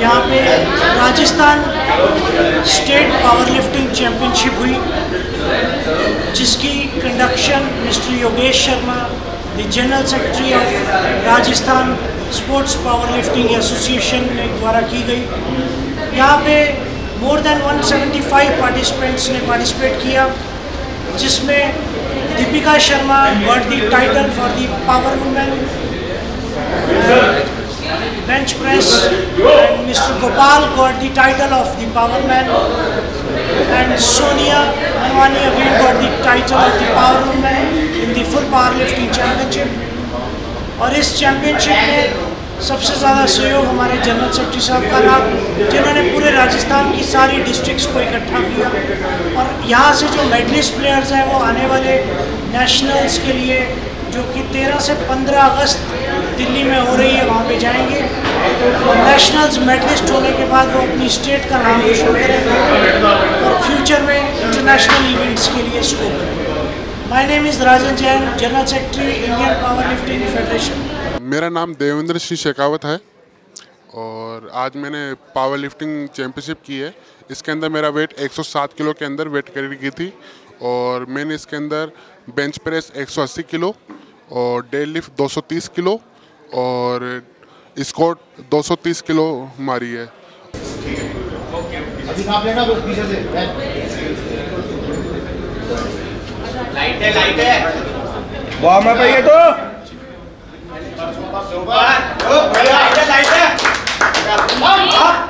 यहाँ पे Rajasthan state power lifting championship हुई, जिसकी conduction Mr Yogesh Sharma the general secretary of Rajasthan sports power lifting association ने द्वारा की गई। यहाँ पे मोर देन 175 पार्टिसिपेंट्स ने पार्टिसिपेट किया, जिसमें Deepika Sharma got the title for the power women bench press and Mr. Gopal got the title of the power man and Sonia Manwani again got the title of the power woman in the full powerlifting championship और इस championship में सबसे ज़्यादा सहयोग हमारे general secretary साहब का रहा जिन्होंने पूरे राजस्थान की सारी डिस्ट्रिक्ट्स को इकट्ठा किया और यहाँ से जो मेडलिस्ट प्लेयर्स हैं वो आने वाले नेशनल्स के लिए जो कि 13 से 15 अगस्त दिल्ली में हो रही है, वहाँ पे जाएँगे। और नेशनल्स मेडलिस्ट होने के बाद वो अपनी स्टेट का नाम रोशन करेंगे और फ्यूचर में इंटरनेशनल इवेंट्स के लिए scope my name is Rajan Jain general secretary Indian power lifting federation मेरा नाम देवेंद्र सिंह शेखावत है और आज मैंने पावर लिफ्टिंग चैम्पियनशिप की है। इसके अंदर मेरा वेट 107 किलो के अंदर वेट कैरी की थी और मैंने इसके अंदर बेंच प्रेस 180 किलो और डेड लिफ्ट 230 किलो और स्कॉट 230 किलो मारी है। अभी नाप लेना पीछे से लाइट है लाइट है। बॉम्ब है भैया तो लाइट है। लाइट है।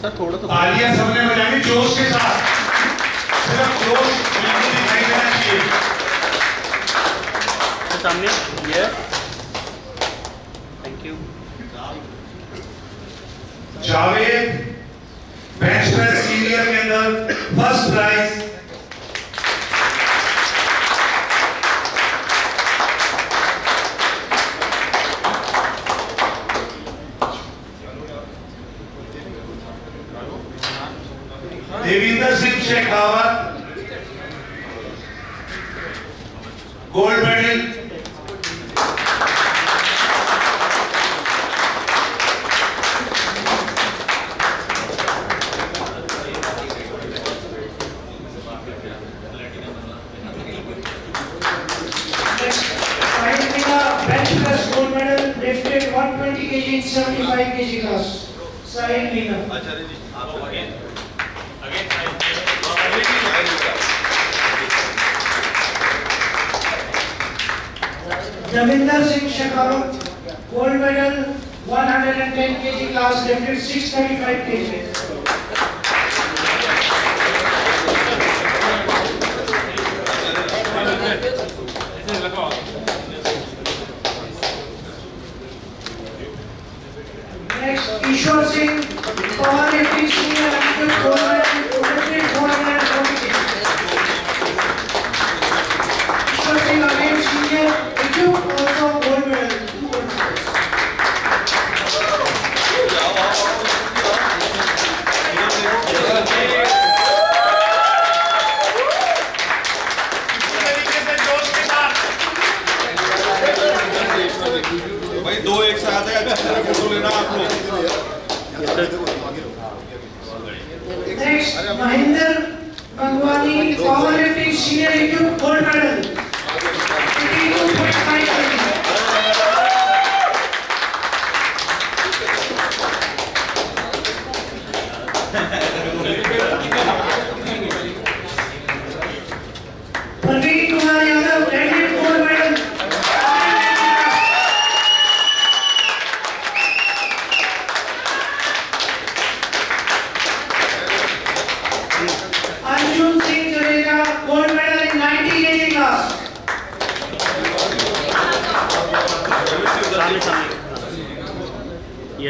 सर थोड़ा तो तालियाँ सबने बजानी जोश के साथ। सिर्फ़ जोश बिल्कुल दिखाई देना चाहिए। सामने ये thank you Javed bench press senior के अंदर first prize Devinder Singh Shekhawat gold medal Sahil Meena, bench press Jaminder Singh Shekhawat gold medal 110 KG class definite 635 KG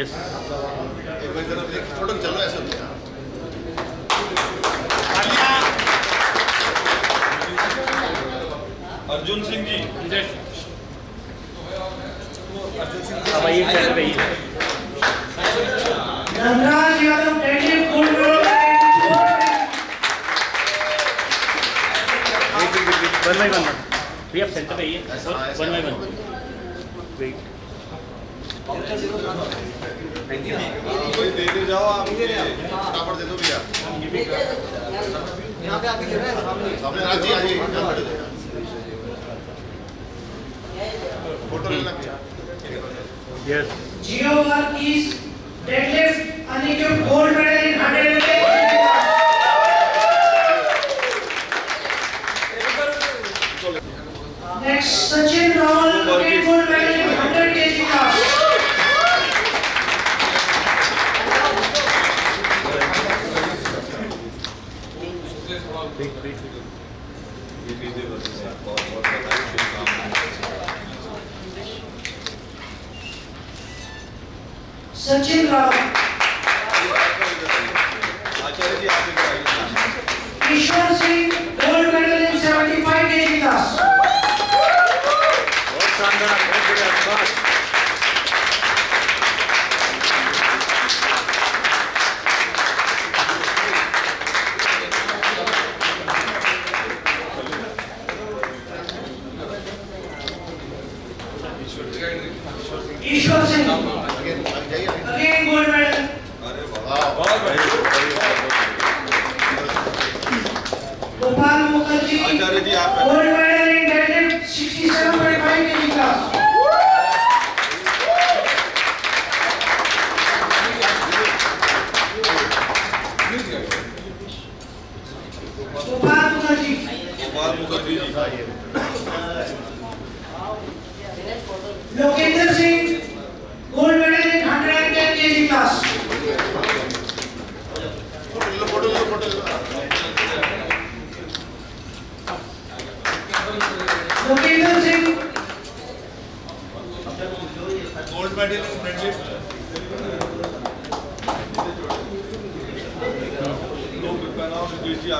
yes चलो है अर्जुन सिंह जी। अब आइए gold medal one by one. भैया आप centre पे आइए। One by one. वेट कोई दे दे जाओ आप फटाफट दे दो भैया सामने राज जी आइए यहाँ खड़े हो जाओ। फ़ोटो लेना यस जियो वर्कीज deadlift Aniket gold medal in 100 Next, Sachin Rawal, again gold medal in 100 kg class. ये कीजिए बस बहुत बहुत बधाई शुभकामनाएँ Sachin Rawal, Acharya ji Gopal Mukherjee, Gopal Mukherjee ji Lokendra Singh, gold medal in 110 kg class. Photo ले लो photo ले लो फ़ोटो ले लो Lokendra Singh, gold medal in deadlift लोग पहनाओ नीतीश जी आपकी हाइट बराबर है हमको ऊँचा Ravinder Singh, जी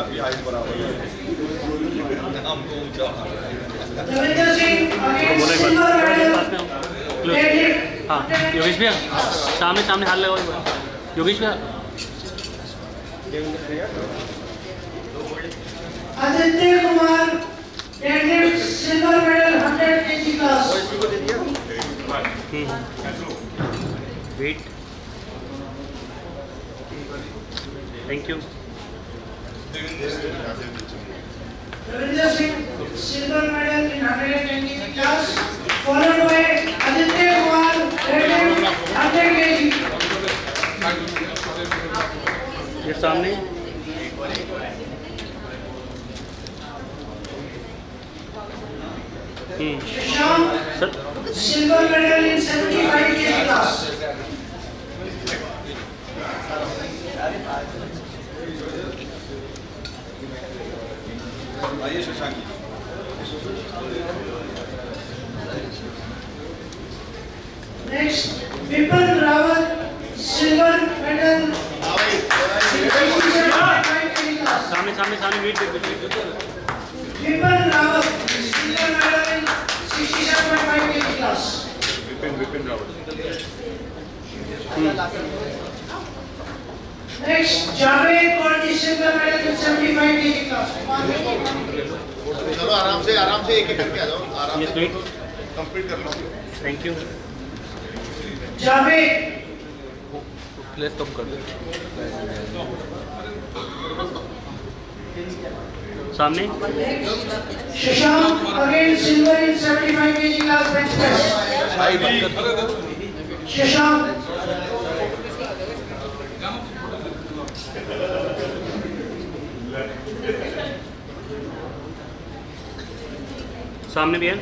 हाँ, योगेश सामने सामने हाथ लगाओ योगेश भैया। Aditya Kumar silver medal hundred K G का thank you Ravinder Singh, silver medal in 110 kg class, followed by Aditya Kumar, deadlift 100 kg. ये सामने hmm Shashank, sir silver medal in 75 kg class. आइए Shashank ji Next, Vipin Rawat, silver medal 67.5 kg class. सामने सामने सामने weight Vipin Rawat, silver medal in 67.5 kg class. Vipin Vipin Rawat Next, Javed the silver medal in 75 kg class. चलो आराम से आराम से एक एक करके आ जाओ आराम से कंप्लीट कर लो थैंक यू Javed, प्लेस कम कर दो सामने Shashank again silver in 75 kg class bench press. Shashank, सामने भी है।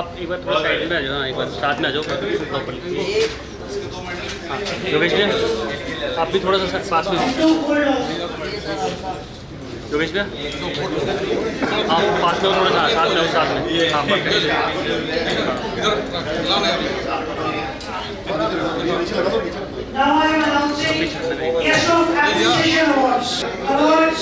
अब एक बार थोड़ा साइड में आ जाओ हाँ, एक बार साथ में आ जाओ हाँ योगेश भैया आप भी थोड़ा सा पास में. योगेश भैया आप पास में थोड़ा सा साथ में हो साथ में हाँ awards. Awards,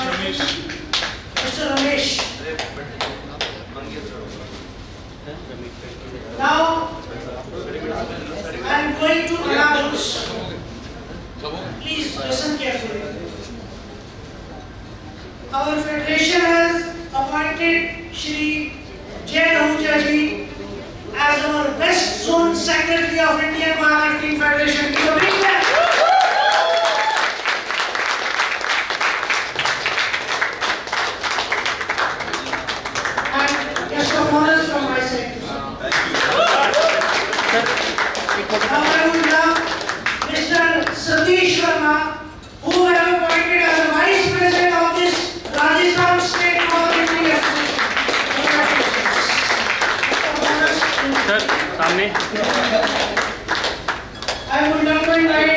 State Parliament. Mr. Ramesh. Now, I am going to announce, please listen carefully. Our federation has appointed Shri Jay Ahuja ji as our West Zone Secretary of Indian Powerlifting Federation. सामने I would love to invite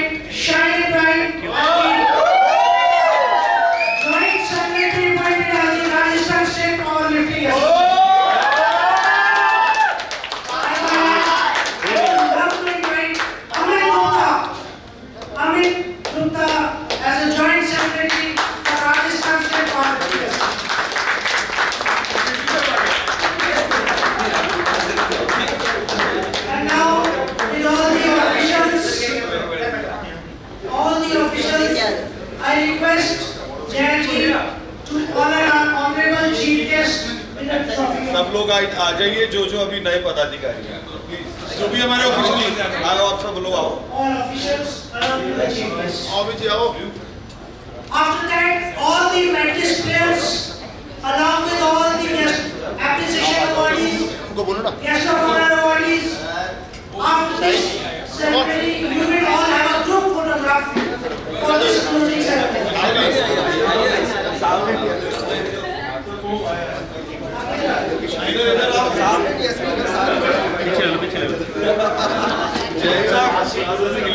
लीजिए जो जो अभी नए पदाधिकारी हैं जो भी हमारे ऑफिशियल आओ आप सब लोग आओ। ऑल ऑफिशियल्स आओ भी जाओ after that all the matches players along with all the appreciation bodies उनको बोलो ना। पीछे ले लो पीछे ले लो जय साहब